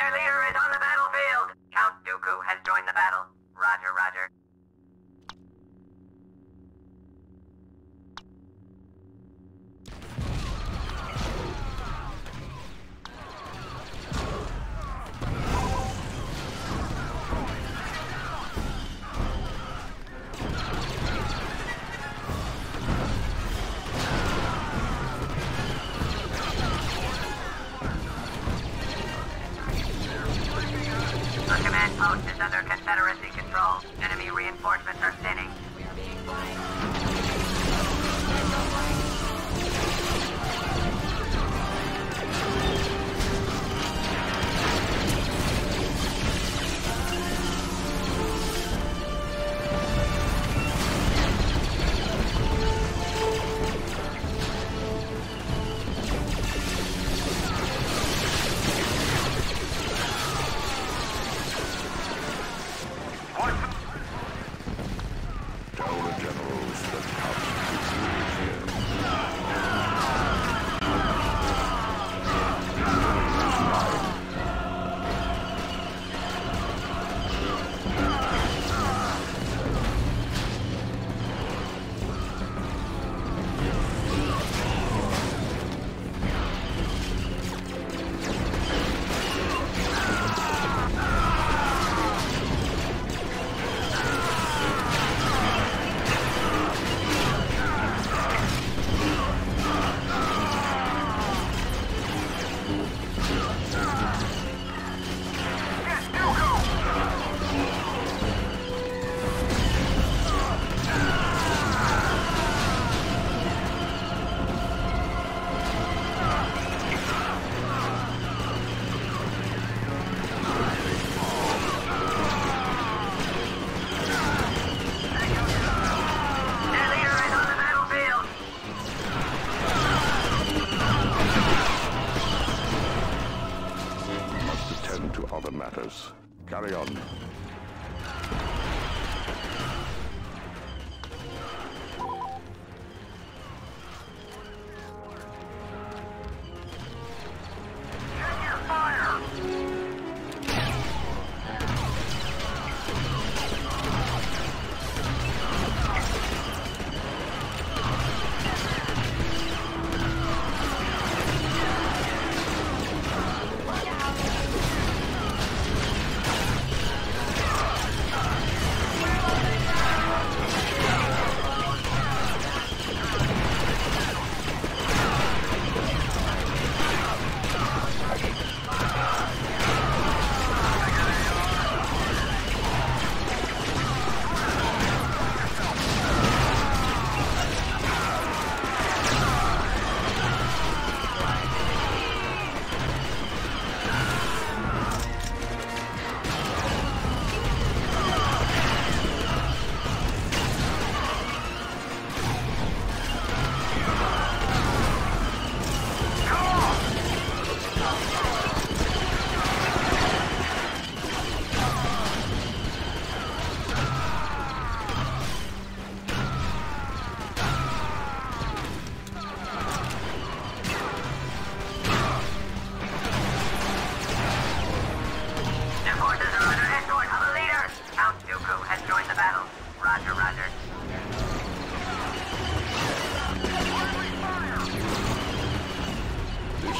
Their leader is on the battlefield. Count Dooku has joined the battle. Roger, roger. command post is under Confederacy control. Enemy reinforcements are other matters. Carry on.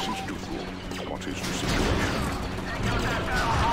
Mrs. Dugal, what is the situation?